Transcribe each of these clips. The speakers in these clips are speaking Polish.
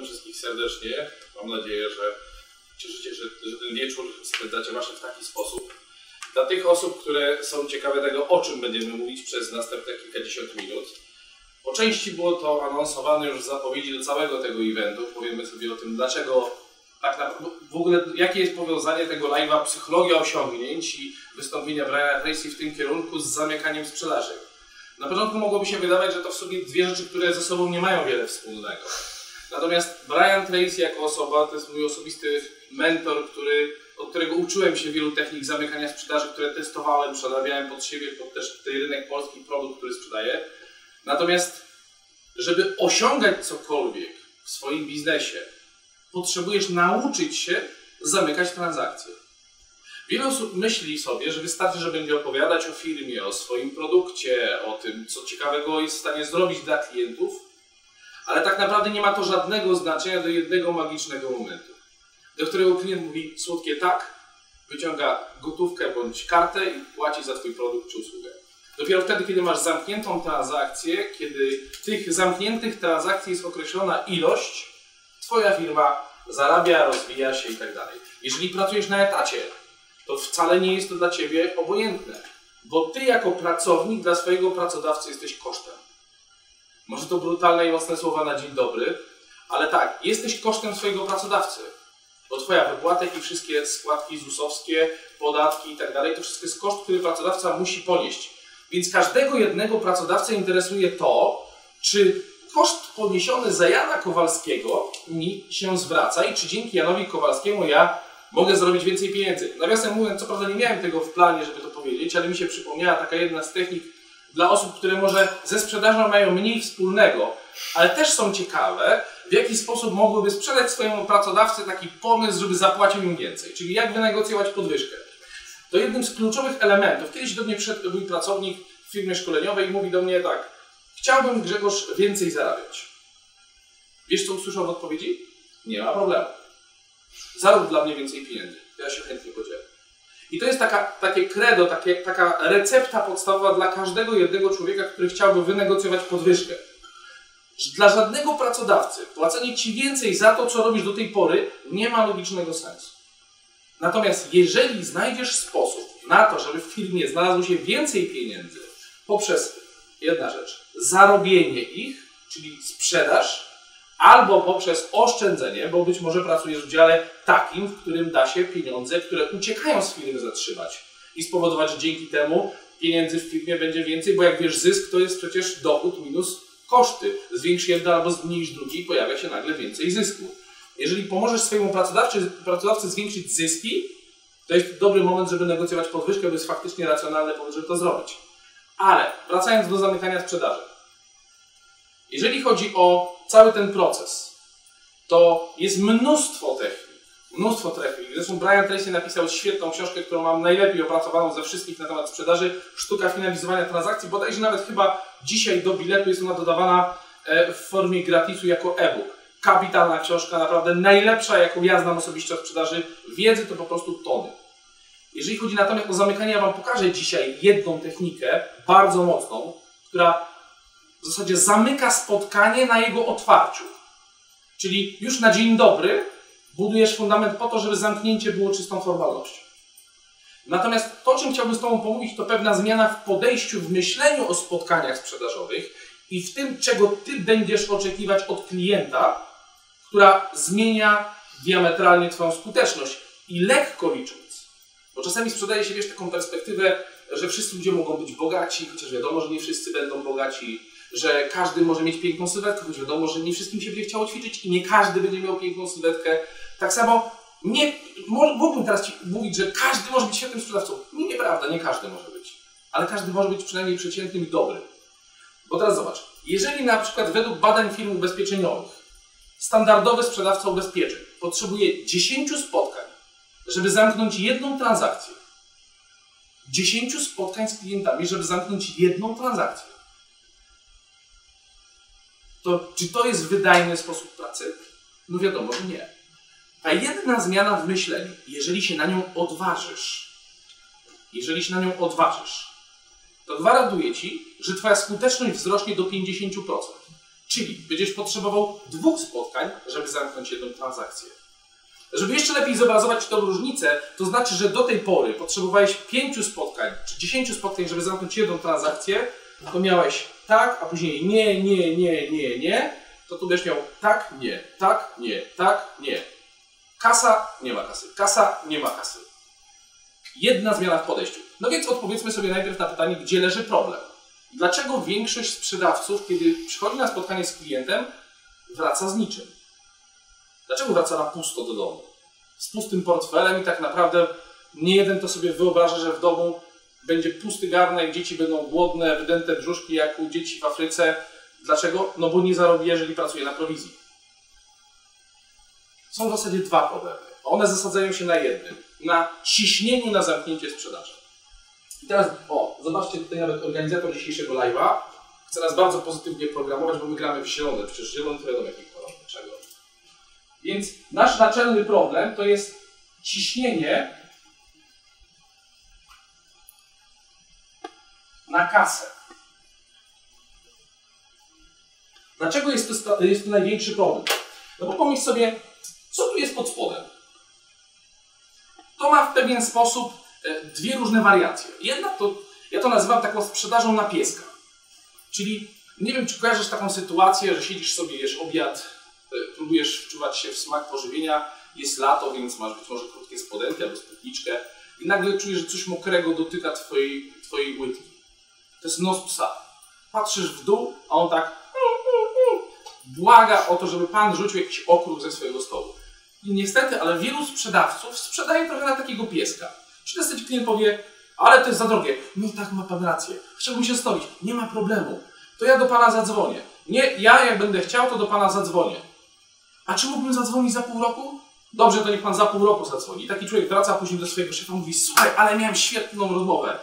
Witam wszystkich serdecznie. Mam nadzieję, że cieszycie, że, że ten wieczór spędzacie właśnie w taki sposób. Dla tych osób, które są ciekawe tego, o czym będziemy mówić przez następne kilkadziesiąt minut, po części było to anonsowane już w zapowiedzi do całego tego eventu. Powiemy sobie o tym, dlaczego tak naprawdę, w ogóle jakie jest powiązanie tego live'a psychologia osiągnięć i wystąpienia Briana Tracy w tym kierunku z zamykaniem sprzedaży. Na początku mogłoby się wydawać, że to w sobie dwie rzeczy, które ze sobą nie mają wiele wspólnego. Natomiast Brian Tracy jako osoba to jest mój osobisty mentor, który, od którego uczyłem się wielu technik zamykania sprzedaży, które testowałem, przerabiałem pod siebie, pod też ten rynek polski produkt, który sprzedaję. Natomiast, żeby osiągać cokolwiek w swoim biznesie, potrzebujesz nauczyć się zamykać transakcje. Wiele osób myśli sobie, że wystarczy, że będzie opowiadać o firmie, o swoim produkcie, o tym, co ciekawego jest w stanie zrobić dla klientów, ale tak naprawdę nie ma to żadnego znaczenia do jednego magicznego momentu, do którego klient mówi słodkie tak, wyciąga gotówkę bądź kartę i płaci za Twój produkt czy usługę. Dopiero wtedy, kiedy masz zamkniętą transakcję, kiedy tych zamkniętych transakcji jest określona ilość, Twoja firma zarabia, rozwija się i tak dalej. Jeżeli pracujesz na etacie, to wcale nie jest to dla Ciebie obojętne, bo Ty jako pracownik dla swojego pracodawcy jesteś kosztem. Może to brutalne i mocne słowa na dzień dobry, ale tak, jesteś kosztem swojego pracodawcy. Bo Twoja wypłata i wszystkie składki ZUS-owskie, podatki i tak dalej, to wszystko jest koszt, który pracodawca musi ponieść. Więc każdego jednego pracodawcę interesuje to, czy koszt poniesiony za Jana Kowalskiego mi się zwraca i czy dzięki Janowi Kowalskiemu ja mogę zrobić więcej pieniędzy. Nawiasem mówiąc, co prawda nie miałem tego w planie, żeby to powiedzieć, ale mi się przypomniała taka jedna z technik dla osób, które może ze sprzedażą mają mniej wspólnego, ale też są ciekawe, w jaki sposób mogłyby sprzedać swojemu pracodawcy taki pomysł, żeby zapłacił im więcej, czyli jak wynegocjować podwyżkę. To jednym z kluczowych elementów. Kiedyś do mnie przyszedł mój pracownik w firmie szkoleniowej i mówi do mnie tak, chciałbym Grzegorz więcej zarabiać. Wiesz co usłyszał w odpowiedzi? Nie ma problemu. Zarób dla mnie więcej pieniędzy. Ja się chętnie podzielę. I to jest taka, takie credo, takie, taka recepta podstawowa dla każdego jednego człowieka, który chciałby wynegocjować podwyżkę. Dla żadnego pracodawcy płacenie Ci więcej za to, co robisz do tej pory, nie ma logicznego sensu. Natomiast jeżeli znajdziesz sposób na to, żeby w firmie znalazło się więcej pieniędzy poprzez jedna rzecz, zarobienie ich, czyli sprzedaż, albo poprzez oszczędzenie, bo być może pracujesz w dziale takim, w którym da się pieniądze, które uciekają z firmy zatrzymać i spowodować, że dzięki temu pieniędzy w firmie będzie więcej, bo jak wiesz, zysk to jest przecież dochód minus koszty. Zwiększ jedno albo zmniejsz drugi i pojawia się nagle więcej zysku. Jeżeli pomożesz swojemu pracodawcy, zwiększyć zyski, to jest dobry moment, żeby negocjować podwyżkę, bo jest faktycznie racjonalny powód, żeby to zrobić. Ale wracając do zamykania sprzedaży. Jeżeli chodzi o cały ten proces, to jest mnóstwo technik. Mnóstwo technik. Zresztą Brian Tracy napisał świetną książkę, którą mam najlepiej opracowaną ze wszystkich na temat sprzedaży. Sztuka finalizowania transakcji. Bodajże nawet chyba dzisiaj do biletu jest ona dodawana e, w formie gratisu jako e-book. Kapitalna książka, naprawdę najlepsza, jaką ja znam osobiście o sprzedaży. Wiedzy to po prostu tony. Jeżeli chodzi natomiast o zamykanie, ja Wam pokażę dzisiaj jedną technikę, bardzo mocną, która w zasadzie zamyka spotkanie na jego otwarciu. Czyli już na dzień dobry budujesz fundament po to, żeby zamknięcie było czystą formalnością. Natomiast to, czym chciałbym z Tobą pomówić, to pewna zmiana w podejściu, w myśleniu o spotkaniach sprzedażowych i w tym, czego Ty będziesz oczekiwać od klienta, która zmienia diametralnie Twoją skuteczność. I lekko licząc, bo czasami sprzedaje się, wiesz, taką perspektywę, że wszyscy ludzie mogą być bogaci, chociaż wiadomo, że nie wszyscy będą bogaci, że każdy może mieć piękną sylwetkę, choć wiadomo, że nie wszystkim się będzie chciało ćwiczyć i nie każdy będzie miał piękną sylwetkę. Tak samo nie, mógłbym teraz mówić, że każdy może być świetnym sprzedawcą. Nie, nieprawda, nie każdy może być. Ale każdy może być przynajmniej przeciętnym i dobrym. Bo teraz zobacz, jeżeli na przykład według badań firm ubezpieczeniowych standardowy sprzedawca ubezpieczeń potrzebuje 10 spotkań, żeby zamknąć jedną transakcję, 10 spotkań z klientami, żeby zamknąć jedną transakcję, to czy to jest wydajny sposób pracy? No wiadomo, że nie. A jedna zmiana w myśleniu, jeżeli się na nią odważysz, jeżeli się na nią odważysz, to gwarantuję Ci, że Twoja skuteczność wzrośnie do 50%. Czyli będziesz potrzebował dwóch spotkań, żeby zamknąć jedną transakcję. Żeby jeszcze lepiej zobrazować tę różnicę, to znaczy, że do tej pory potrzebowałeś pięciu spotkań, czy dziesięciu spotkań, żeby zamknąć jedną transakcję, to miałeś tak, a później nie, nie, nie, nie, nie, to tu będziesz miał tak, nie, tak, nie, tak, nie. Kasa, nie ma kasy. Kasa, nie ma kasy. Jedna zmiana w podejściu. No więc odpowiedzmy sobie najpierw na pytanie, gdzie leży problem. Dlaczego większość sprzedawców, kiedy przychodzi na spotkanie z klientem, wraca z niczym? Dlaczego wraca na pusto do domu? Z pustym portfelem i tak naprawdę nie jeden to sobie wyobraża, że w domu będzie pusty garnek, dzieci będą głodne, wydęte brzuszki jak u dzieci w Afryce. Dlaczego? No bo nie zarobi, jeżeli pracuje na prowizji. Są w zasadzie dwa problemy. One zasadzają się na jednym. Na ciśnieniu na zamknięcie sprzedaży. I teraz, o, zobaczcie tutaj nawet organizator dzisiejszego live'a chce nas bardzo pozytywnie programować, bo my gramy w zielone. Przecież zielony to wiadomo jaki kolor. Dlaczego? Więc nasz naczelny problem to jest ciśnienie na kasę. Dlaczego jest to, jest to największy problem? No bo pomyśl sobie, co tu jest pod spodem? To ma w pewien sposób e, dwie różne wariacje. Jedna to, ja to nazywam taką sprzedażą na pieska. Czyli nie wiem, czy kojarzysz taką sytuację, że siedzisz sobie, jesz obiad, e, próbujesz wczuwać się w smak pożywienia, jest lato, więc masz być może krótkie spodenki albo spódniczkę i nagle czujesz, że coś mokrego dotyka twojej, twojej łydki. To jest nos psa. Patrzysz w dół, a on tak błaga o to, żeby pan rzucił jakiś okrug ze swojego stołu. I niestety, ale wielu sprzedawców sprzedaje trochę na takiego pieska. Czy niestety klient powie, ale to jest za drogie. No tak, ma pan rację. Chciałbym się stoić. Nie ma problemu. To ja do pana zadzwonię. Nie, ja jak będę chciał, to do pana zadzwonię. A czy mógłbym zadzwonić za pół roku? Dobrze, to niech pan za pół roku zadzwoni. I taki człowiek wraca później do swojego szefa i mówi, słuchaj, ale miałem świetną rozmowę.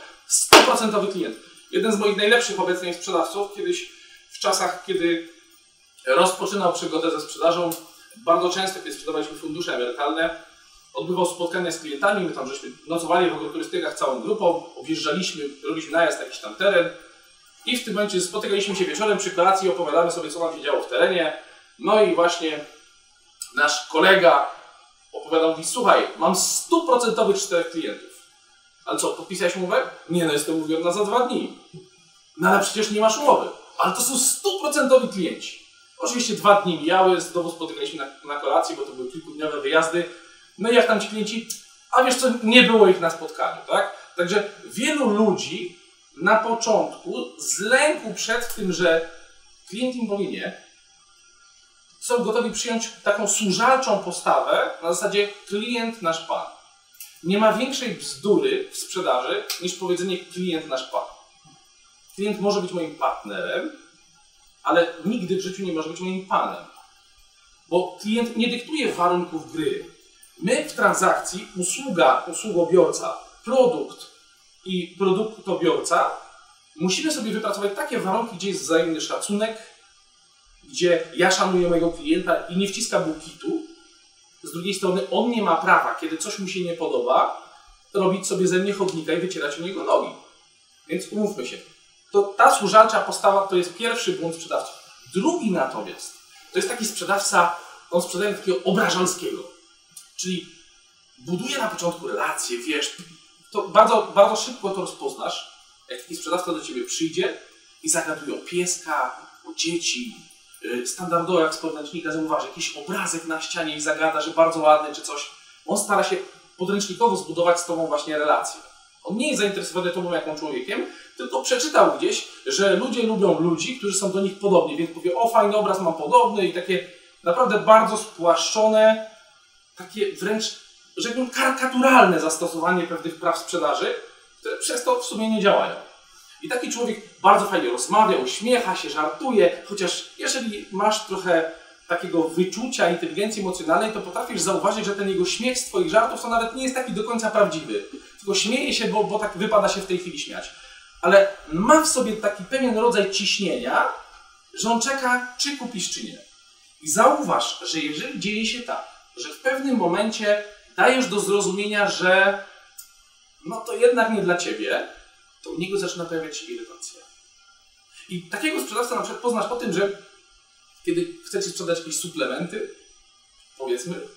100% klient. Jeden z moich najlepszych obecnych sprzedawców, kiedyś w czasach, kiedy rozpoczynał przygodę ze sprzedażą, bardzo często, kiedy sprzedawaliśmy fundusze emerytalne, odbywał spotkania z klientami, my tam żeśmy nocowali w agroturystykach całą grupą, objeżdżaliśmy, robiliśmy najazd na jakiś tam teren i w tym momencie spotykaliśmy się wieczorem przy kolacji opowiadamy sobie, co nam się działo w terenie. No i właśnie nasz kolega opowiadał, mówi, słuchaj, mam stuprocentowych czterech klientów. Ale co, podpisałeś umowę? Nie, no jestem umówiona za dwa dni. No ale przecież nie masz umowy. Ale to są stuprocentowi klienci. Oczywiście dwa dni mijały, znowu spotykaliśmy na, na kolacji, bo to były kilkudniowe wyjazdy. No i jak tam ci klienci, a wiesz co, nie było ich na spotkaniu, tak? Także wielu ludzi na początku z lęku przed tym, że klient im powie nie, są gotowi przyjąć taką służalczą postawę na zasadzie klient nasz pan. Nie ma większej bzdury w sprzedaży niż powiedzenie klient nasz pan. Klient może być moim partnerem, ale nigdy w życiu nie może być moim panem. Bo klient nie dyktuje warunków gry. My w transakcji usługa, usługobiorca, produkt i produktobiorca musimy sobie wypracować takie warunki, gdzie jest wzajemny szacunek, gdzie ja szanuję mojego klienta i nie wciskam mu kitu. Z drugiej strony on nie ma prawa, kiedy coś mu się nie podoba, robić sobie ze mnie chodnika i wycierać u niego nogi. Więc umówmy się. To ta służalcza postawa to jest pierwszy błąd sprzedawcy. Drugi natomiast to jest taki sprzedawca, on sprzedaje takiego obrażalskiego. Czyli buduje na początku relacje, wiesz, to bardzo, bardzo szybko to rozpoznasz, jak taki sprzedawca do ciebie przyjdzie i zagaduje o pieska, o dzieci, y, standardowo jak z podręcznika zauważy jakiś obrazek na ścianie i zagada, że bardzo ładny czy coś. On stara się podręcznikowo zbudować z tobą właśnie relację. On nie jest zainteresowany tobą jako człowiekiem, tylko przeczytał gdzieś, że ludzie lubią ludzi, którzy są do nich podobni, więc powie, o fajny obraz mam podobny i takie naprawdę bardzo spłaszczone, takie wręcz, rzekłbym, karykaturalne zastosowanie pewnych praw sprzedaży, które przez to w sumie nie działają. I taki człowiek bardzo fajnie rozmawia, uśmiecha się, żartuje, chociaż jeżeli masz trochę takiego wyczucia, inteligencji emocjonalnej, to potrafisz zauważyć, że ten jego śmiech z Twoich żartów to nawet nie jest taki do końca prawdziwy. Tylko śmieje się, bo, bo tak wypada się w tej chwili śmiać. Ale ma w sobie taki pewien rodzaj ciśnienia, że on czeka, czy kupisz, czy nie. I zauważ, że jeżeli dzieje się tak, że w pewnym momencie dajesz do zrozumienia, że no to jednak nie dla Ciebie, to u niego zaczyna pojawiać się irytacja. I takiego sprzedawcę na przykład poznasz po tym, że kiedy chcecie sprzedać jakieś suplementy, powiedzmy,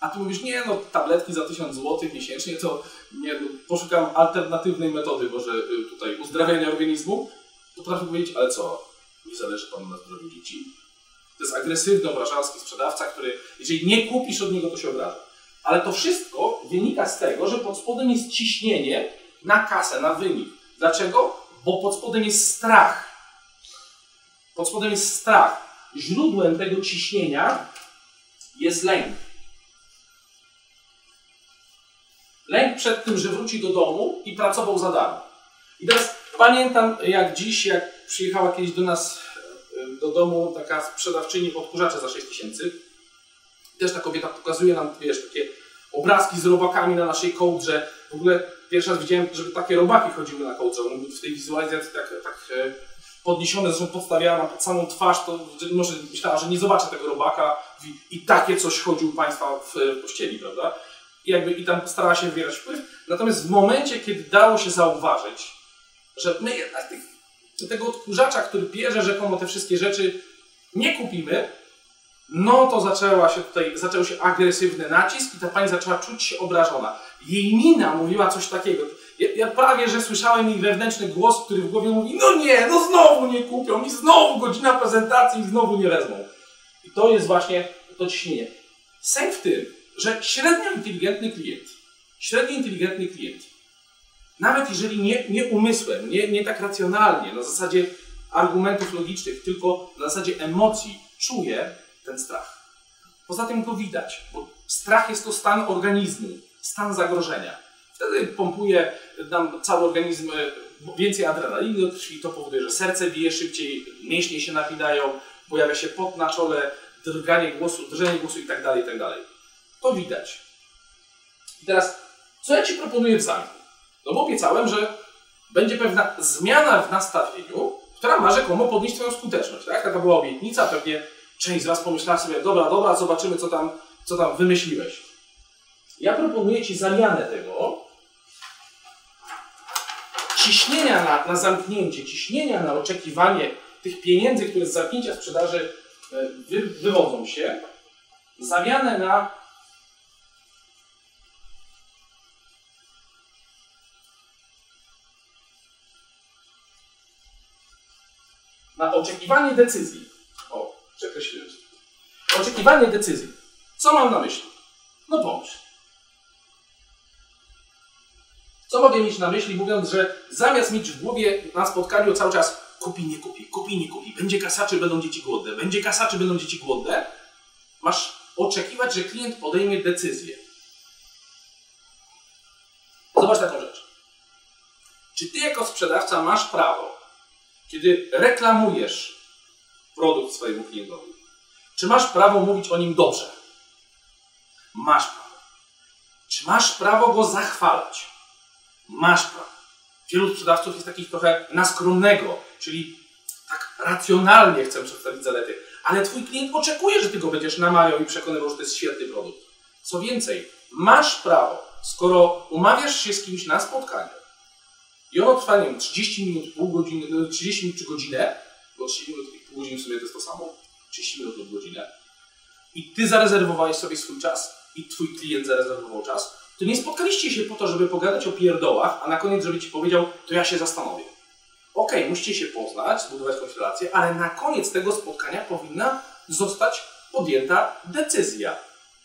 a ty mówisz, nie no, tabletki za 1000 zł miesięcznie, to nie, no, poszukam alternatywnej metody może y, tutaj uzdrawiania organizmu, to potrafię powiedzieć, ale co, nie zależy panu na zdrowiu dzieci? To jest agresywny, obrażalski sprzedawca, który, jeżeli nie kupisz od niego, to się obraża. Ale to wszystko wynika z tego, że pod spodem jest ciśnienie na kasę, na wynik. Dlaczego? Bo pod spodem jest strach. Pod spodem jest strach. Źródłem tego ciśnienia jest lęk. Lęk przed tym, że wróci do domu i pracował za darmo. I teraz pamiętam, jak dziś, jak przyjechała kiedyś do nas do domu taka sprzedawczyni odkurzacze za 6 tysięcy. Też ta kobieta pokazuje nam, wiesz, takie obrazki z robakami na naszej kołdrze. W ogóle pierwszy raz widziałem, żeby takie robaki chodziły na kołdrze. W tej wizualizacji tak, tak e, podniesione, zresztą podstawiana pod samą twarz, to może myślała, że nie zobaczę tego robaka i, i takie coś chodził Państwa w pościeli, prawda? I, jakby, I tam starała się wywierać wpływ. Natomiast w momencie, kiedy dało się zauważyć, że my jednak tych, tego odkurzacza, który bierze rzekomo te wszystkie rzeczy, nie kupimy, no to zaczęła się tutaj, zaczął się agresywny nacisk i ta pani zaczęła czuć się obrażona. Jej mina mówiła coś takiego. Ja, ja prawie, że słyszałem jej wewnętrzny głos, który w głowie mówi, no nie, no znowu nie kupią i znowu godzina prezentacji i znowu nie wezmą. I to jest właśnie to ciśnienie. Sęk w tym, że średnio inteligentny klient, średnio inteligentny klient, nawet jeżeli nie, nie umysłem, nie, nie tak racjonalnie, na zasadzie argumentów logicznych, tylko na zasadzie emocji, czuje ten strach. Poza tym go widać, bo strach jest to stan organizmu, stan zagrożenia. Wtedy pompuje nam cały organizm e, więcej adrenaliny do krwi, to powoduje, że serce bije szybciej, mięśnie się napidają, pojawia się pot na czole, drganie głosu, drżenie głosu itd., tak itd. Tak to widać. I teraz, co ja Ci proponuję w zamian? No bo obiecałem, że będzie pewna zmiana w nastawieniu, która ma rzekomo podnieść Twoją skuteczność. Tak? Taka była obietnica, pewnie część z Was pomyślała sobie, dobra, dobra, zobaczymy, co tam, co tam wymyśliłeś. Ja proponuję Ci zamianę tego ciśnienia na, na zamknięcie, ciśnienia na oczekiwanie tych pieniędzy, które z zamknięcia sprzedaży e, wy, wywodzą się, zamianę na na oczekiwanie decyzji. Oczekiwanie decyzji. Co mam na myśli? No pomyśl. Co mogę mieć na myśli, mówiąc, że zamiast mieć w głowie na spotkaniu cały czas kupi, nie kupi, kupi, nie kupi, będzie kasaczy, będą dzieci głodne, będzie kasaczy, będą dzieci głodne, masz oczekiwać, że klient podejmie decyzję. Zobacz taką rzecz. Czy ty jako sprzedawca masz prawo kiedy reklamujesz produkt swojemu klientowi, czy masz prawo mówić o nim dobrze? Masz prawo. Czy masz prawo go zachwalać? Masz prawo. Wielu sprzedawców jest takich trochę naskromnego, czyli tak racjonalnie chcę przedstawić zalety, ale Twój klient oczekuje, że Ty go będziesz namawiał i przekonywał, że to jest świetny produkt. Co więcej, masz prawo, skoro umawiasz się z kimś na spotkanie, i ono trwa, nie wiem, 30 minut, pół godziny, 30 no, minut czy godzinę, bo 30 minut i pół godziny to jest to samo, 30 minut lub godzinę. I ty zarezerwowałeś sobie swój czas i twój klient zarezerwował czas, to nie spotkaliście się po to, żeby pogadać o pierdołach, a na koniec, żeby ci powiedział, to ja się zastanowię. Okej, okay, musicie się poznać, zbudować jakąś ale na koniec tego spotkania powinna zostać podjęta decyzja.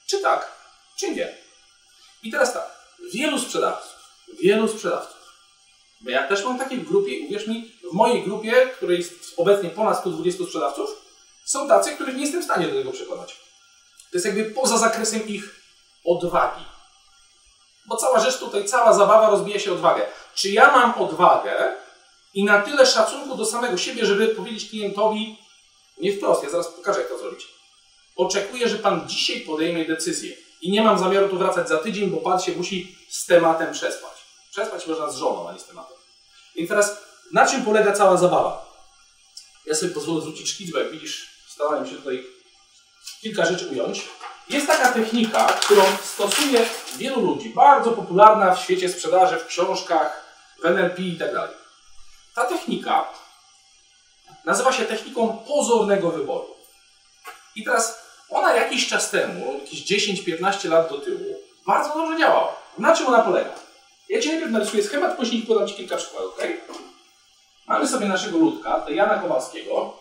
Czy tak, czy nie. I teraz tak, wielu sprzedawców, wielu sprzedawców bo ja też mam takie w grupie i uwierz mi, w mojej grupie, której jest obecnie ponad 120 sprzedawców, są tacy, których nie jestem w stanie do tego przekonać. To jest jakby poza zakresem ich odwagi. Bo cała rzecz tutaj, cała zabawa rozbija się odwagę. Czy ja mam odwagę i na tyle szacunku do samego siebie, żeby powiedzieć klientowi, nie wprost, ja zaraz pokażę, jak to zrobić. Oczekuję, że Pan dzisiaj podejmie decyzję i nie mam zamiaru tu wracać za tydzień, bo Pan się musi z tematem przespać. Przespać można z żoną, a nie z tematem. I teraz, na czym polega cała zabawa? Ja sobie pozwolę zwrócić szkic, bo jak widzisz, starałem się tutaj kilka rzeczy ująć. Jest taka technika, którą stosuje wielu ludzi, bardzo popularna w świecie sprzedaży, w książkach, w NLP i tak dalej. Ta technika nazywa się techniką pozornego wyboru. I teraz ona jakiś czas temu, jakieś 10-15 lat do tyłu, bardzo dobrze działała. Na czym ona polega? Ja Ci najpierw narysuję schemat, później podam Ci kilka przykładów, ok? Mamy sobie naszego ludka, to Jana Kowalskiego.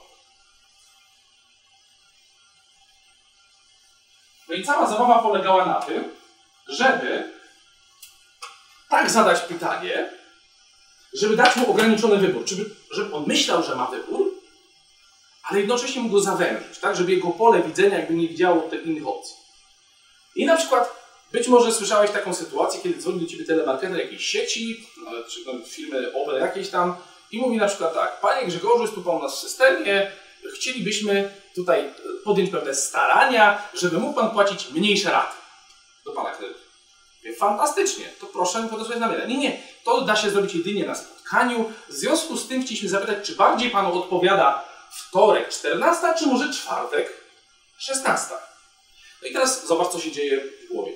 No i cała zabawa polegała na tym, żeby tak zadać pytanie, żeby dać mu ograniczony wybór, żeby, żeby on myślał, że ma wybór, ale jednocześnie mógł go zawężyć, tak, żeby jego pole widzenia jakby nie widziało tych innych opcji. I na przykład być może słyszałeś taką sytuację, kiedy dzwoni do Ciebie telemarketer jakiejś sieci, czy no, firmy OPE jakieś tam i mówi na przykład tak, Panie Grzegorzu, jest tu Pan u nas w systemie, chcielibyśmy tutaj podjąć pewne starania, żeby mógł Pan płacić mniejsze raty do Pana kredytu. Fantastycznie, to proszę podesłać na maila. Nie, nie, to da się zrobić jedynie na spotkaniu. W związku z tym chcieliśmy zapytać, czy bardziej Panu odpowiada wtorek 14, czy może czwartek 16. No i teraz zobacz, co się dzieje w głowie.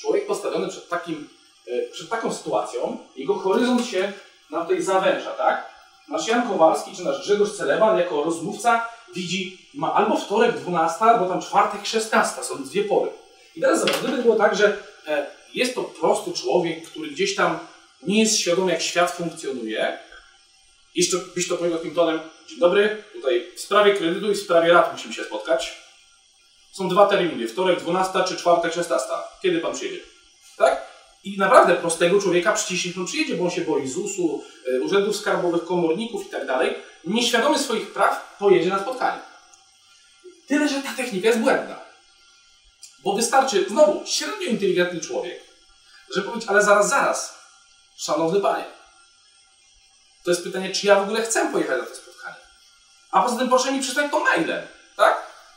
Człowiek postawiony przed, takim, e, przed taką sytuacją, jego horyzont się nam tutaj zawęża, tak? Nasz Jan Kowalski czy nasz Grzegorz Celeban jako rozmówca widzi, ma albo wtorek 12, albo tam czwartek 16, są dwie pory. I teraz zobacz, gdyby było tak, że e, jest to prosty człowiek, który gdzieś tam nie jest świadomy, jak świat funkcjonuje, jeszcze byś to powiedział takim tonem, dzień dobry, tutaj w sprawie kredytu i w sprawie rat musimy się spotkać. Są dwa terminy, wtorek 12 czy czwartek 16. Kiedy pan przyjedzie? Tak? I naprawdę prostego człowieka przecież niech on przyjedzie, bo on się boi ZUS-u, e, urzędów skarbowych, komorników i tak dalej. Nieświadomy swoich praw pojedzie na spotkanie. Tyle, że ta technika jest błędna. Bo wystarczy, znowu, średnio inteligentny człowiek, żeby powiedzieć, ale zaraz, zaraz, szanowny panie, to jest pytanie, czy ja w ogóle chcę pojechać na to spotkanie. A poza tym proszę mi przysłać to mailem?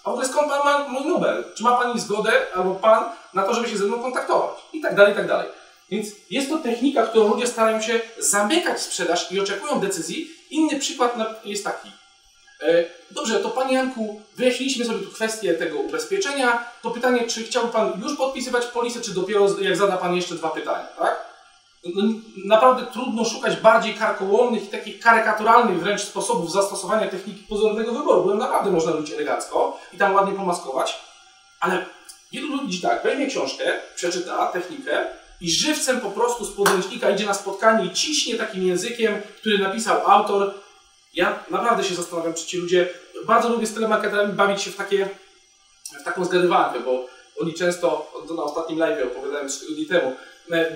A w ogóle skąd pan ma mój numer? Czy ma pani zgodę, albo pan, na to, żeby się ze mną kontaktować? I tak dalej, i tak dalej. Więc jest to technika, którą ludzie starają się zamykać sprzedaż i oczekują decyzji. Inny przykład jest taki. E, dobrze, to Panie Janku, wyjaśniliśmy sobie tu kwestię tego ubezpieczenia. To pytanie, czy chciałby Pan już podpisywać polisę, czy dopiero jak zada Pan jeszcze dwa pytania, tak? No, naprawdę trudno szukać bardziej karkołomnych i takich karykaturalnych wręcz sposobów zastosowania techniki pozornego wyboru, bo naprawdę można robić elegancko i tam ładnie pomaskować, ale wielu ludzi tak, weźmie książkę, przeczyta technikę i żywcem po prostu z podręcznika idzie na spotkanie i ciśnie takim językiem, który napisał autor. Ja naprawdę się zastanawiam, czy ci ludzie, bardzo lubię z telemarketerami bawić się w, takie, w taką zgadywankę, bo oni często, to na ostatnim live opowiadałem 3 tygodni temu,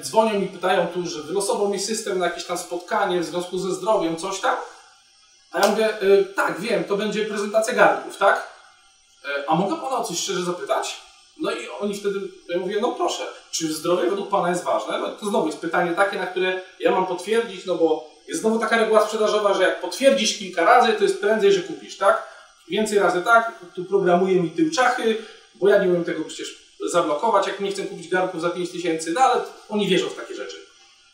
dzwonią i pytają tu, że wylosował mi system na jakieś tam spotkanie w związku ze zdrowiem, coś tam. A ja mówię, y, tak, wiem, to będzie prezentacja garnków, tak? Y, a mogę Pana o coś szczerze zapytać? No i oni wtedy, ja mówię, no proszę, czy zdrowie według Pana jest ważne? No to znowu jest pytanie takie, na które ja mam potwierdzić, no bo jest znowu taka reguła sprzedażowa, że jak potwierdzisz kilka razy, to jest prędzej, że kupisz, tak? Więcej razy tak, tu programuje mi tył czachy, bo ja nie umiem tego przecież zablokować, jak nie chcę kupić garnków za 5 tysięcy, no ale oni wierzą w takie rzeczy.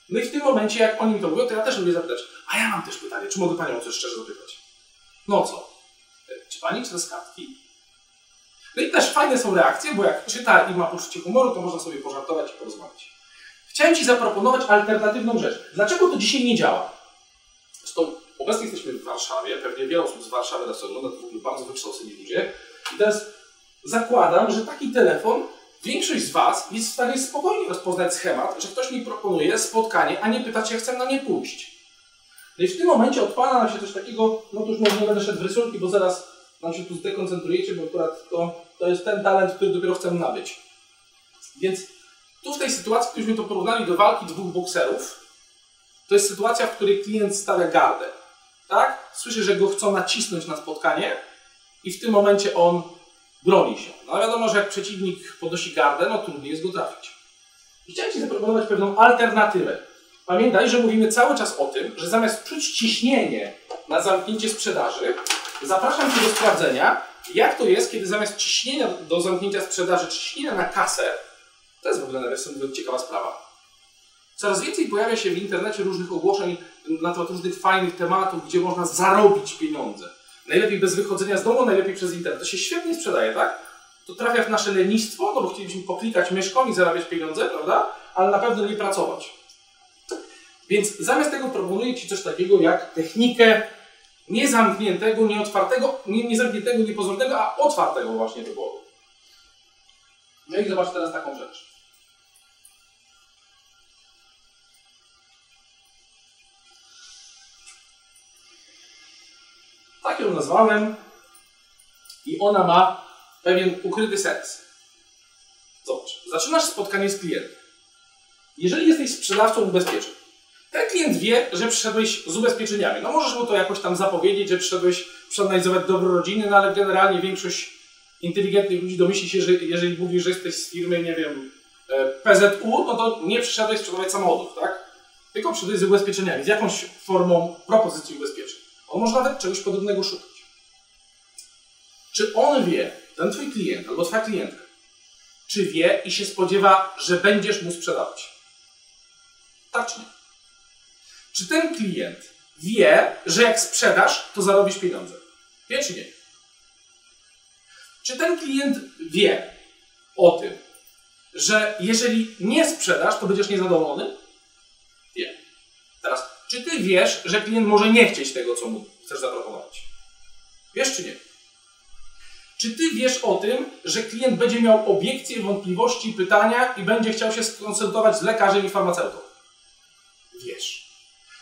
No i w tym momencie, jak oni mi to mówią, to ja też lubię zapytać, a ja mam też pytanie, czy mogę Panią o coś szczerze zapytać? No co? E, czy Pani chce z? No i też fajne są reakcje, bo jak czyta i ma poczucie humoru, to można sobie pożartować i porozmawiać. Chciałem Ci zaproponować alternatywną rzecz. Dlaczego to dzisiaj nie działa? Zresztą obecnie jesteśmy w Warszawie, pewnie wiele osób z Warszawy nas ogląda, to w ogóle bardzo wykształceni ludzie. I teraz zakładam, że taki telefon większość z Was jest w stanie spokojnie rozpoznać schemat, że ktoś mi proponuje spotkanie, a nie pyta, czy ja chcę na nie pójść. No i w tym momencie odpala nam się coś takiego, no to już może nie będę szedł w rysunki, bo zaraz nam się tu zdekoncentrujecie, bo akurat to, to jest ten talent, który dopiero chcę nabyć. Więc tu w tej sytuacji, gdybyśmy to porównali do walki dwóch bokserów, to jest sytuacja, w której klient stawia gardę. Tak? Słyszy, że go chcą nacisnąć na spotkanie i w tym momencie on broni się. No wiadomo, że jak przeciwnik podnosi gardę, no trudniej jest go trafić. I chciałem Ci zaproponować pewną alternatywę. Pamiętaj, że mówimy cały czas o tym, że zamiast czuć ciśnienie na zamknięcie sprzedaży, zapraszam Cię do sprawdzenia, jak to jest, kiedy zamiast ciśnienia do zamknięcia sprzedaży, ciśnienia na kasę, to jest w ogóle nawiasem ciekawa sprawa. Coraz więcej pojawia się w internecie różnych ogłoszeń na temat różnych fajnych tematów, gdzie można zarobić pieniądze. Najlepiej bez wychodzenia z domu, najlepiej przez internet. To się świetnie sprzedaje, tak? To trafia w nasze lenistwo, no bo chcielibyśmy poklikać myszką i zarabiać pieniądze, prawda? Ale na pewno nie pracować. Więc zamiast tego proponuję Ci coś takiego jak technikę Nie zamkniętego, nie otwartego, nie, nie zamkniętego, niepozornego, a otwartego właśnie wyboru. No i zobacz teraz taką rzecz. Tak ją nazwałem i ona ma pewien ukryty sens. Zobacz, zaczynasz spotkanie z klientem. Jeżeli jesteś sprzedawcą ubezpieczeń, ten klient wie, że przyszedłeś z ubezpieczeniami. No możesz mu to jakoś tam zapowiedzieć, że przyszedłeś przeanalizować dobro rodziny, no ale generalnie większość inteligentnych ludzi domyśli się, że jeżeli mówisz, że jesteś z firmy, nie wiem, e, PZU, no to nie przyszedłeś sprzedawać samochodów, tak? Tylko przyszedłeś z ubezpieczeniami, z jakąś formą propozycji ubezpieczeń. On może nawet czegoś podobnego szukać. Czy on wie, ten twój klient albo twoja klientka, czy wie i się spodziewa, że będziesz mu sprzedawać? Tak czy nie? Czy ten klient wie, że jak sprzedasz, to zarobisz pieniądze? Wie czy nie? Czy ten klient wie o tym, że jeżeli nie sprzedasz, to będziesz niezadowolony? Czy ty wiesz, że klient może nie chcieć tego, co mu chcesz zaproponować? Wiesz czy nie? Czy ty wiesz o tym, że klient będzie miał obiekcje, wątpliwości, pytania i będzie chciał się skonsultować z lekarzem i farmaceutą? Wiesz.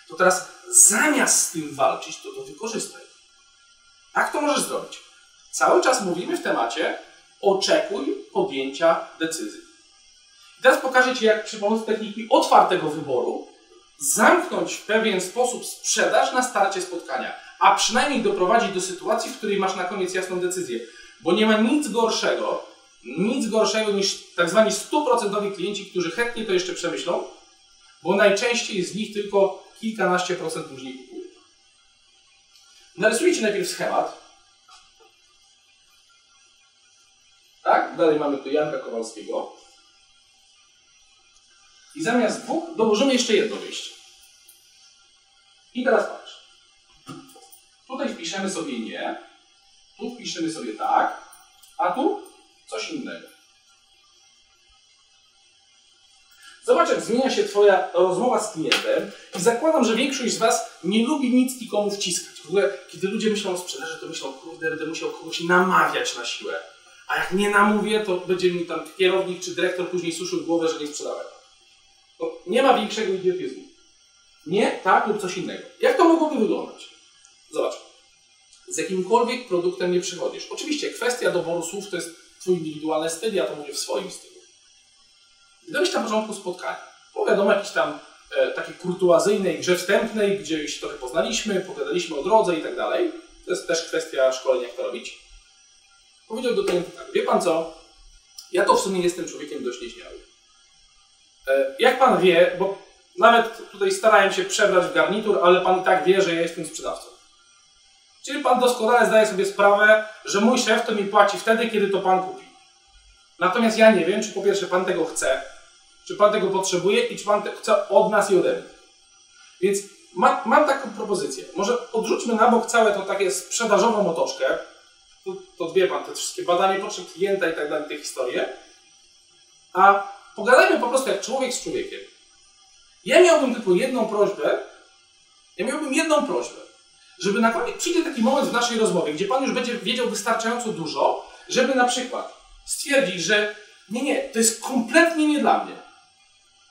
To teraz zamiast z tym walczyć, to to wykorzystaj. Jak to możesz zrobić? Cały czas mówimy w temacie oczekuj podjęcia decyzji. I teraz pokażę Ci, jak przy pomocy techniki otwartego wyboru zamknąć w pewien sposób sprzedaż na starcie spotkania, a przynajmniej doprowadzić do sytuacji, w której masz na koniec jasną decyzję. Bo nie ma nic gorszego, nic gorszego niż tak zwani stuprocentowi klienci, którzy chętnie to jeszcze przemyślą, bo najczęściej z nich tylko kilkanaście procent później kupuje. Narysuję Ci najpierw schemat. Tak? Dalej mamy tu Janka Kowalskiego. I zamiast dwóch dołożymy jeszcze jedno wyjście. I teraz patrz. Tutaj wpiszemy sobie nie, tu wpiszemy sobie tak, a tu coś innego. Zobacz, jak zmienia się Twoja rozmowa z klientem i zakładam, że większość z Was nie lubi nic nikomu wciskać. W ogóle, kiedy ludzie myślą o sprzedaży, to myślą, kurde, będę musiał kogoś namawiać na siłę. A jak nie namówię, to będzie mi tam kierownik czy dyrektor później suszył głowę, że nie sprzedałem. Nie ma większego idiotyzmu. Nie, tak lub coś innego. Jak to mogłoby wyglądać? Zobacz. Z jakimkolwiek produktem nie przychodzisz. Oczywiście kwestia doboru słów to jest Twój indywidualny styl, ja to mówię w swoim stylu. Gdybyś na początku spotkania, bo wiadomo, jakiejś tam e, takiej kurtuazyjnej grze wstępnej, gdzie się trochę poznaliśmy, pogadaliśmy o drodze i tak dalej, to jest też kwestia szkolenia, jak to robić, powiedział do klienta tak, wie Pan co, ja to w sumie jestem człowiekiem dość nieśmiałym. E, jak Pan wie, bo nawet tutaj starałem się przebrać w garnitur, ale Pan i tak wie, że ja jestem sprzedawcą. Czyli Pan doskonale zdaje sobie sprawę, że mój szef to mi płaci wtedy, kiedy to Pan kupi. Natomiast ja nie wiem, czy po pierwsze Pan tego chce, czy Pan tego potrzebuje i czy Pan chce od nas i ode mnie. Więc ma, mam taką propozycję. Może odrzućmy na bok całe to takie sprzedażową otoczkę. To, to wie Pan, te wszystkie badanie potrzeb klienta i tak dalej, te historie. A pogadajmy po prostu jak człowiek z człowiekiem. Ja miałbym tylko jedną prośbę. Ja miałbym jedną prośbę. Żeby na koniec przyjdzie taki moment w naszej rozmowie, gdzie Pan już będzie wiedział wystarczająco dużo, żeby na przykład stwierdzić, że nie, nie, to jest kompletnie nie dla mnie.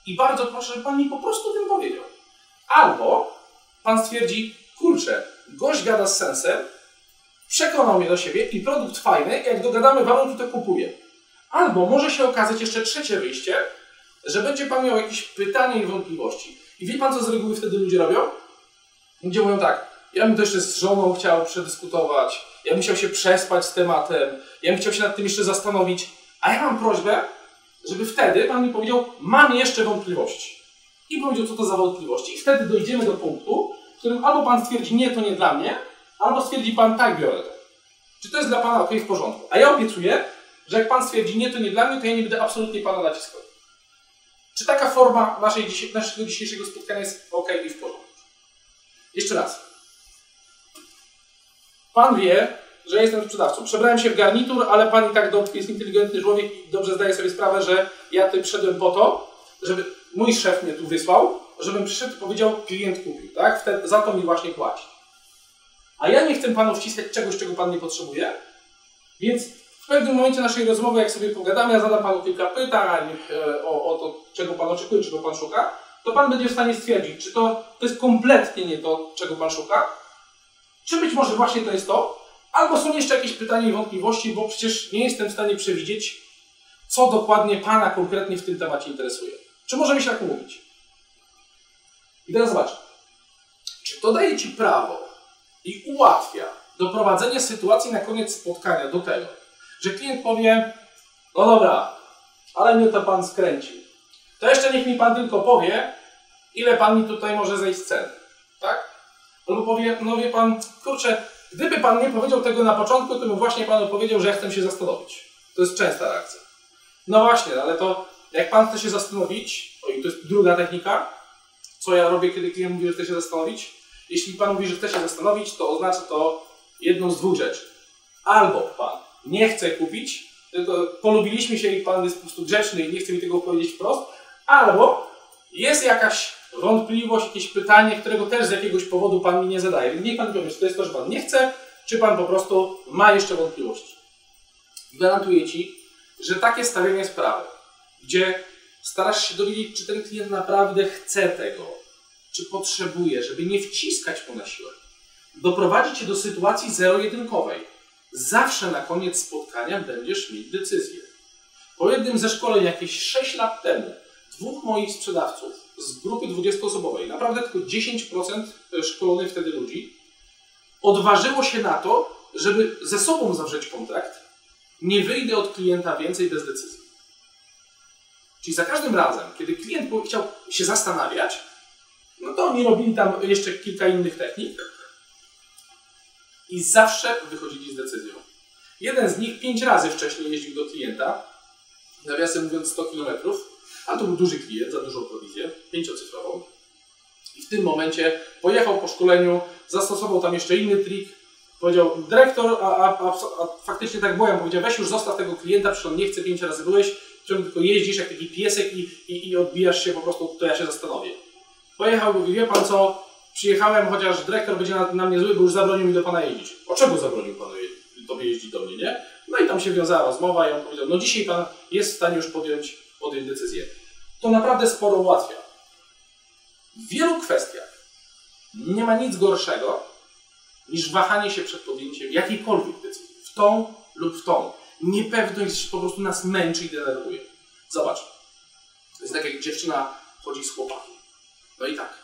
I bardzo proszę, żeby Pan mi po prostu tym powiedział. Albo Pan stwierdzi, kurczę, gość gada z sensem, przekonał mnie do siebie i produkt fajny, jak dogadamy warunki, to kupuję. Albo może się okazać jeszcze trzecie wyjście, że będzie Pan miał jakieś pytanie i wątpliwości. I wie Pan, co z reguły wtedy ludzie robią? Ludzie mówią tak, ja bym to jeszcze z żoną chciał przedyskutować, ja bym chciał się przespać z tematem, ja bym chciał się nad tym jeszcze zastanowić, a ja mam prośbę, żeby wtedy Pan mi powiedział, mam jeszcze wątpliwości. I powiedział, co to za wątpliwości. I wtedy dojdziemy do punktu, w którym albo Pan stwierdzi, nie, to nie dla mnie, albo stwierdzi Pan, tak, biorę to. Czy to jest dla Pana ok, w porządku? A ja obiecuję, że jak Pan stwierdzi, nie, to nie dla mnie, to ja nie będę absolutnie Pana naciskał. Czy taka forma naszej, naszego dzisiejszego spotkania jest ok i w porządku? Jeszcze raz. Pan wie, że jestem sprzedawcą. Przebrałem się w garnitur, ale pan i tak jest inteligentny człowiek i dobrze zdaje sobie sprawę, że ja tutaj przyszedłem po to, żeby mój szef mnie tu wysłał, żebym przyszedł i powiedział, klient kupił, tak? Wtedy, za to mi właśnie płaci. a ja nie chcę panu wciskać czegoś, czego pan nie potrzebuje, więc w pewnym momencie naszej rozmowy, jak sobie pogadamy, ja zadam panu kilka pytań e, o, o to, czego pan oczekuje, czego pan szuka, to pan będzie w stanie stwierdzić, czy to, to jest kompletnie nie to, czego pan szuka, czy być może właśnie to jest to, albo są jeszcze jakieś pytania i wątpliwości, bo przecież nie jestem w stanie przewidzieć, co dokładnie pana konkretnie w tym temacie interesuje. Czy możemy się tak umówić? I teraz zobacz, czy to daje ci prawo i ułatwia doprowadzenie sytuacji na koniec spotkania do tego, że klient powie, no dobra, ale mnie to pan skręcił. To jeszcze niech mi pan tylko powie, ile pan mi tutaj może zejść z ceny. Tak? Albo powie, no wie pan, kurczę, gdyby pan nie powiedział tego na początku, to bym właśnie panu powiedział, że ja chcę się zastanowić. To jest częsta reakcja. No właśnie, ale to jak pan chce się zastanowić, o i to jest druga technika, co ja robię, kiedy klient mówi, że chce się zastanowić. Jeśli pan mówi, że chce się zastanowić, to oznacza to jedną z dwóch rzeczy. Albo pan nie chce kupić, tylko polubiliśmy się i pan jest po prostu grzeczny i nie chce mi tego powiedzieć wprost, albo jest jakaś wątpliwość, jakieś pytanie, którego też z jakiegoś powodu pan mi nie zadaje. Niech pan powie, czy to jest to, że pan nie chce, czy pan po prostu ma jeszcze wątpliwości. Gwarantuję ci, że takie stawianie sprawy, gdzie starasz się dowiedzieć, czy ten klient naprawdę chce tego, czy potrzebuje, żeby nie wciskać mu na siłę, doprowadzi cię do sytuacji zero-jedynkowej. Zawsze na koniec spotkania będziesz mieć decyzję. Po jednym ze szkoleń jakieś 6 lat temu, dwóch moich sprzedawców z grupy 20-osobowej, naprawdę tylko 10% szkolonych wtedy ludzi, odważyło się na to, żeby ze sobą zawrzeć kontrakt, nie wyjdę od klienta więcej bez decyzji. Czyli za każdym razem, kiedy klient chciał się zastanawiać, no to oni robili tam jeszcze kilka innych technik i zawsze wychodzili z decyzją. Jeden z nich pięć razy wcześniej jeździł do klienta, nawiasem mówiąc 100 km, a to był duży klient za dużą prowizję, pięciocyfrową. I w tym momencie pojechał po szkoleniu, zastosował tam jeszcze inny trik, powiedział dyrektor, a, a, a, a faktycznie tak byłem, powiedział weź już zostaw tego klienta, przecież on nie chce pięć razy byłeś, ciągle tylko jeździsz jak taki piesek i, i, i odbijasz się po prostu, to ja się zastanowię. Pojechał, mówi, wie pan co, przyjechałem, chociaż dyrektor będzie na, na mnie zły, bo już zabronił mi do pana jeździć. O czego zabronił panu je, tobie jeździć do mnie, nie? No i tam się wiązała rozmowa i on powiedział, no dzisiaj pan jest w stanie już podjąć, podjąć decyzję. To naprawdę sporo ułatwia. W wielu kwestiach nie ma nic gorszego niż wahanie się przed podjęciem jakiejkolwiek decyzji. W tą lub w tą. Niepewność po prostu nas męczy i denerwuje. Zobacz. To jest tak jak dziewczyna chodzi z chłopakiem. No i tak,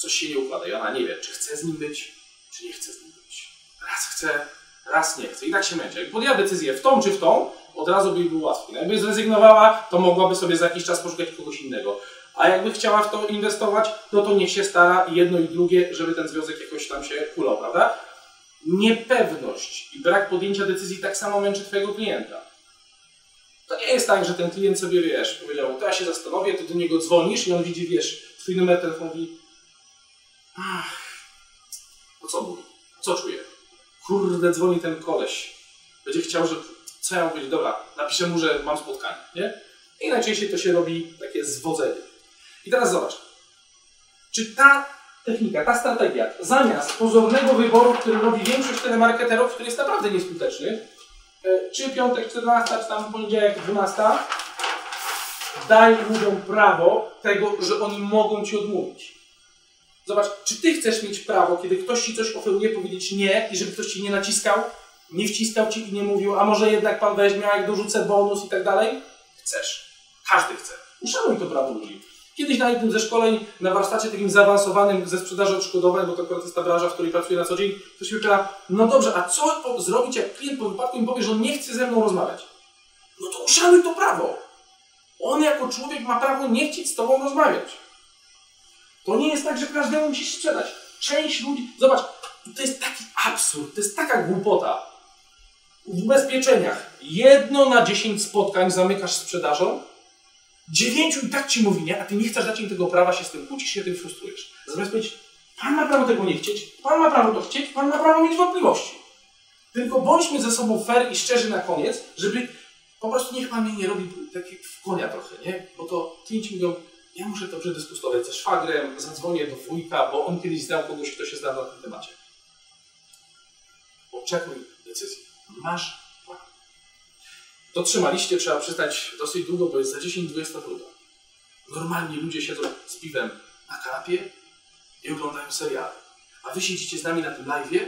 coś się nie układa i ona nie wie, czy chce z nim być, czy nie chce z nim być. Raz chce, raz nie chce. I tak się męczy. Jak podjęła decyzję w tą czy w tą, od razu by jej było łatwiej. Jakby zrezygnowała, to mogłaby sobie za jakiś czas poszukać kogoś innego. A jakby chciała w to inwestować, no to niech się stara jedno i drugie, żeby ten związek jakoś tam się kulał, prawda? Niepewność i brak podjęcia decyzji tak samo męczy Twojego klienta. To nie jest tak, że ten klient sobie, wiesz, powiedział, to ja się zastanowię, ty do niego dzwonisz i on widzi, wiesz, twój numer telefonu mówi ach, o co mówi? Co czuje? Kurde, dzwoni ten koleś. Będzie chciał, że co ja powiedzieć? Dobra, napiszę mu, że mam spotkanie, nie? I najczęściej to się robi takie zwodzenie. I teraz zobacz. Czy ta technika, ta strategia, zamiast pozornego wyboru, który robi większość telemarketerów, który jest naprawdę nieskuteczny, czy piątek 14, czy tam poniedziałek 12, daj ludziom prawo tego, że oni mogą ci odmówić. Zobacz, czy ty chcesz mieć prawo, kiedy ktoś ci coś oferuje, powiedzieć nie i żeby ktoś ci nie naciskał, nie wciskał ci i nie mówił, a może jednak pan weźmie, jak dorzucę bonus i tak dalej? Chcesz. Każdy chce. Uszanuj to prawo ludzi. Kiedyś na jednym ze szkoleń na warsztacie takim zaawansowanym ze sprzedaży odszkodowań, bo to akurat jest ta branża, w której pracuję na co dzień, ktoś mi pyta, no dobrze, a co zrobić, jak klient po wypadku mi powie, że on nie chce ze mną rozmawiać? No to uszanuj to prawo. On jako człowiek ma prawo nie chcieć z tobą rozmawiać. To nie jest tak, że każdemu musisz sprzedać. Część ludzi, zobacz, to jest taki absurd, to jest taka głupota. W ubezpieczeniach jedno na dziesięć spotkań zamykasz sprzedażą, dziewięciu i tak ci mówi nie, a ty nie chcesz dać im tego prawa, się z tym kłócisz, się tym frustrujesz. Zamiast powiedzieć, pan ma prawo tego nie chcieć, pan ma prawo to chcieć, pan ma prawo mieć wątpliwości. Tylko bądźmy ze sobą fair i szczerzy na koniec, żeby po prostu niech pan mnie nie robi taki w konia trochę, nie? Bo to klienci mówią, ja muszę to przedyskutować ze szwagrem, zadzwonię do wujka, bo on kiedyś znał kogoś, kto się zna na tym temacie. Oczekuj decyzji. Masz plan. Dotrzymaliście, trzeba przyznać, dosyć długo, bo jest za 10-20 trudno. Normalnie ludzie siedzą z piwem na kanapie i oglądają seriale. A wy siedzicie z nami na tym live'ie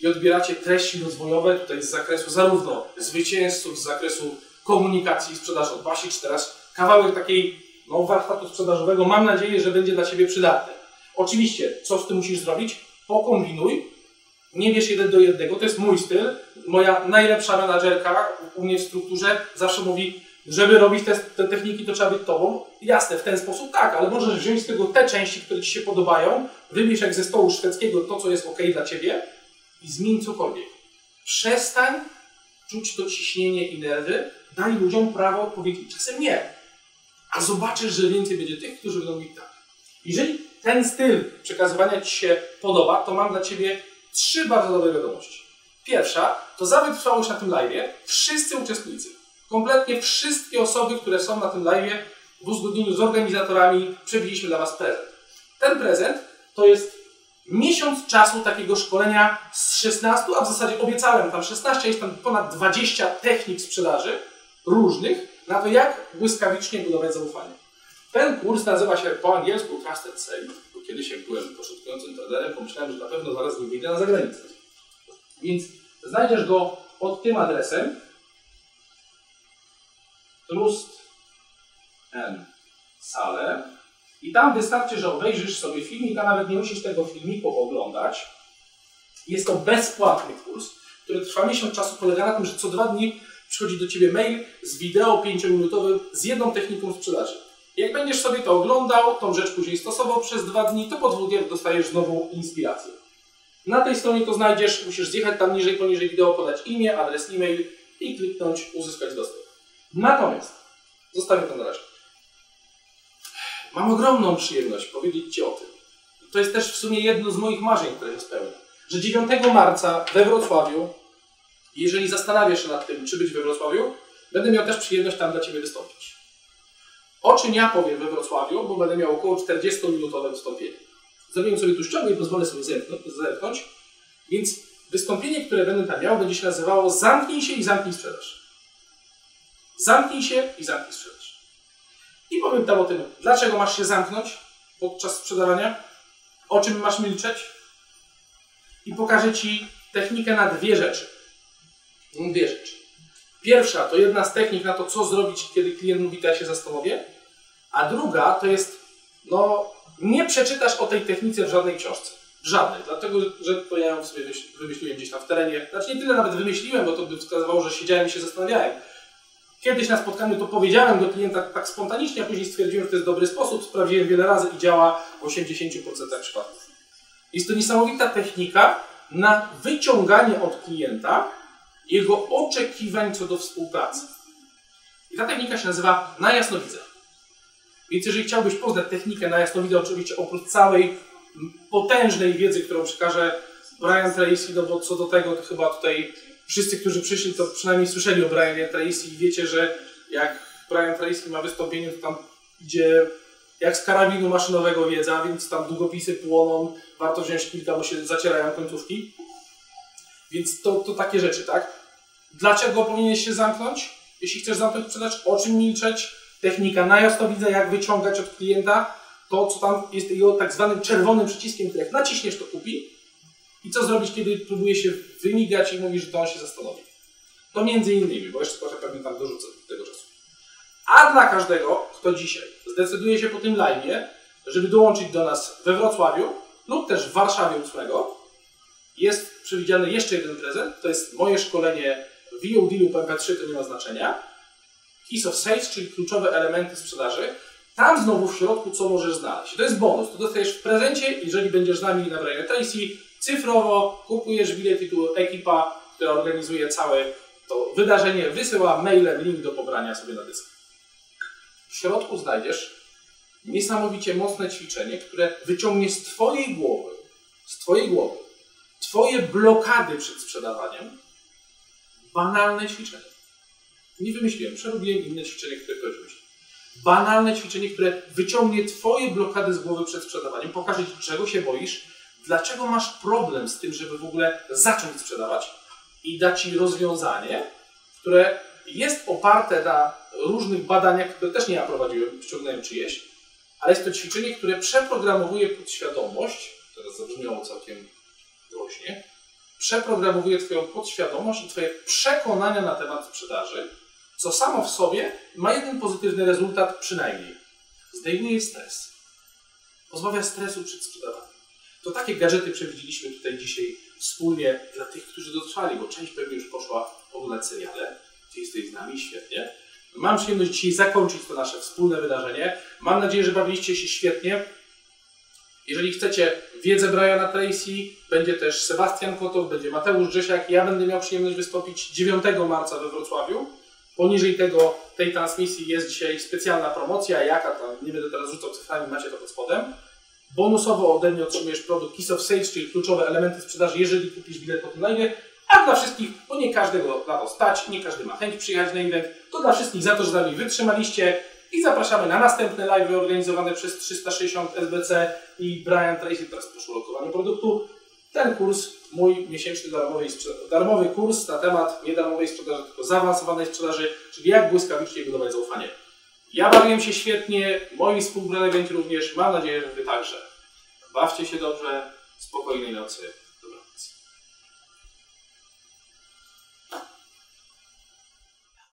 i odbieracie treści rozwojowe tutaj z zakresu zarówno zwycięzców, z zakresu komunikacji i sprzedaży od Basic, teraz kawałek takiej no, warsztatu sprzedażowego. Mam nadzieję, że będzie dla Ciebie przydatny. Oczywiście, co z tym musisz zrobić? Pokombinuj. Nie wiesz jeden do jednego, to jest mój styl. Moja najlepsza menadżerka u mnie w strukturze zawsze mówi, żeby robić te, te techniki, to trzeba być tobą. Jasne, w ten sposób tak, ale możesz wziąć z tego te części, które Ci się podobają, wybierz jak ze stołu szwedzkiego to, co jest ok dla Ciebie i zmień cokolwiek. Przestań czuć to ciśnienie i nerwy, daj ludziom prawo odpowiedzieć. Czasem nie, a zobaczysz, że więcej będzie tych, którzy będą mówić tak. Jeżeli ten styl przekazywania Ci się podoba, to mam dla Ciebie trzy bardzo dobre wiadomości. Pierwsza to za wytrwałość na tym live. Wszyscy uczestnicy, kompletnie wszystkie osoby, które są na tym live, w uzgodnieniu z organizatorami przebiliśmy dla Was prezent. Ten prezent to jest miesiąc czasu takiego szkolenia z 16, a w zasadzie obiecałem tam 16, jest tam ponad 20 technik sprzedaży różnych, na to, jak błyskawicznie budować zaufanie. Ten kurs nazywa się po angielsku Trusted Sale, bo kiedyś jak byłem początkującym traderem, pomyślałem, że na pewno zaraz nie wyjdę na zagranicę. Więc znajdziesz go pod tym adresem Trust and Sale i tam wystarczy, że obejrzysz sobie filmik, a nawet nie musisz tego filmiku oglądać. Jest to bezpłatny kurs, który trwa miesiąc czasu, polega na tym, że co dwa dni przychodzi do Ciebie mail z wideo 5-minutowym z jedną techniką sprzedaży. Jak będziesz sobie to oglądał, tą rzecz później stosował przez dwa dni, to po dwóch dniach dostajesz nową inspirację. Na tej stronie to znajdziesz, musisz zjechać tam niżej, poniżej wideo, podać imię, adres e-mail i kliknąć uzyskać dostęp. Natomiast, zostawię to na razie. Mam ogromną przyjemność powiedzieć Ci o tym. To jest też w sumie jedno z moich marzeń, które się spełni. Że 9 marca we Wrocławiu jeżeli zastanawiasz się nad tym, czy być we Wrocławiu, będę miał też przyjemność tam dla Ciebie wystąpić. O czym ja powiem we Wrocławiu, bo będę miał około 40-minutowe wystąpienie. Zrobiłem sobie tu ściągę i pozwolę sobie zerknąć. Więc wystąpienie, które będę tam miał, będzie się nazywało Zamknij się i zamknij sprzedaż. Zamknij się i zamknij sprzedaż. I powiem tam o tym, dlaczego masz się zamknąć podczas sprzedawania, o czym masz milczeć i pokażę Ci technikę na dwie rzeczy dwie rzeczy. Pierwsza to jedna z technik na to, co zrobić, kiedy klient mówi, to ja się zastanowię. A druga to jest, no, nie przeczytasz o tej technice w żadnej książce. W żadnej. Dlatego, że to ja ją sobie wymyśliłem gdzieś tam w terenie. Znaczy nie tyle nawet wymyśliłem, bo to by wskazywało, że siedziałem i się zastanawiałem. Kiedyś na spotkaniu to powiedziałem do klienta tak spontanicznie, a później stwierdziłem, że to jest dobry sposób. Sprawdziłem wiele razy i działa w 80% przypadków. Jest to niesamowita technika na wyciąganie od klienta jego oczekiwań co do współpracy. I ta technika się nazywa na jasnowidze. Więc jeżeli chciałbyś poznać technikę na jasnowidze, oczywiście oprócz całej potężnej wiedzy, którą przekaże Brian Tracy, no bo co do tego, to chyba tutaj wszyscy, którzy przyszli, to przynajmniej słyszeli o Brianie Tracy i wiecie, że jak Brian Tracy ma wystąpienie, to tam idzie jak z karabinu maszynowego wiedza, więc tam długopisy płoną, warto wziąć kilka, bo się zacierają końcówki. Więc to, to takie rzeczy, tak? Dlaczego powinieneś się zamknąć? Jeśli chcesz zamknąć sprzedaż, o czym milczeć? Technika na jasno widzę, jak wyciągać od klienta to, co tam jest jego tak zwanym czerwonym przyciskiem, który jak naciśniesz, to kupi. I co zrobić, kiedy próbuje się wymigać i mówi, że to on się zastanowi. To między innymi, bo jeszcze trochę pewnie tam dorzucę tego czasu. A dla każdego, kto dzisiaj zdecyduje się po tym live, żeby dołączyć do nas we Wrocławiu lub też w Warszawie 8, jest przewidziany jeszcze jeden prezent. To jest moje szkolenie VOD lub MP3 to nie ma znaczenia. Keys of Sales, czyli kluczowe elementy sprzedaży. Tam znowu w środku co możesz znaleźć. To jest bonus. To dostajesz w prezencie, jeżeli będziesz z nami na Brian Tracy. Cyfrowo kupujesz bilet i tu ekipa, która organizuje całe to wydarzenie, wysyła mailem link do pobrania sobie na dysk. W środku znajdziesz niesamowicie mocne ćwiczenie, które wyciągnie z Twojej głowy, z Twojej głowy, Twoje blokady przed sprzedawaniem Banalne ćwiczenie. Nie wymyśliłem, przerobiłem inne ćwiczenie, które ktoś wymyślił. Banalne ćwiczenie, które wyciągnie Twoje blokady z głowy przed sprzedawaniem, pokaże Ci, czego się boisz, dlaczego masz problem z tym, żeby w ogóle zacząć sprzedawać i dać Ci rozwiązanie, które jest oparte na różnych badaniach, które też nie ja prowadziłem, ściągnąłem czyjeś, ale jest to ćwiczenie, które przeprogramowuje podświadomość, teraz zabrzmiało całkiem groźnie, przeprogramowuje Twoją podświadomość i Twoje przekonania na temat sprzedaży, co samo w sobie ma jeden pozytywny rezultat przynajmniej. Zdejmuje stres. Pozbawia stresu przed sprzedawaniem. To takie gadżety przewidzieliśmy tutaj dzisiaj wspólnie dla tych, którzy dotrwali, bo część pewnie już poszła oglądać seriale. Ty jesteś z nami, świetnie. Mam przyjemność dzisiaj zakończyć to nasze wspólne wydarzenie. Mam nadzieję, że bawiliście się świetnie. Jeżeli chcecie wiedzę Briana Tracy, będzie też Sebastian Kotow, będzie Mateusz Grzesiak. Ja będę miał przyjemność wystąpić 9 marca we Wrocławiu. Poniżej tego, tej transmisji jest dzisiaj specjalna promocja. Jaka tam, nie będę teraz rzucał cyframi, macie to pod spodem. Bonusowo ode mnie otrzymujesz produkt Kiss of Sales, czyli kluczowe elementy sprzedaży, jeżeli kupisz bilet po tym live. A dla wszystkich, bo nie każdego na to stać, nie każdy ma chęć przyjechać na event, to dla wszystkich za to, że z nami wytrzymaliście i zapraszamy na następne live organizowane przez 360 SBC i Brian Tracy teraz po ulokowaniu produktu. Ten kurs, mój miesięczny darmowy, darmowy kurs na temat nie darmowej sprzedaży, tylko zaawansowanej sprzedaży, czyli jak błyskawicznie budować zaufanie. Ja bawiłem się świetnie, moi współprelegenci również, mam nadzieję, że Wy także. Bawcie się dobrze, spokojnej nocy.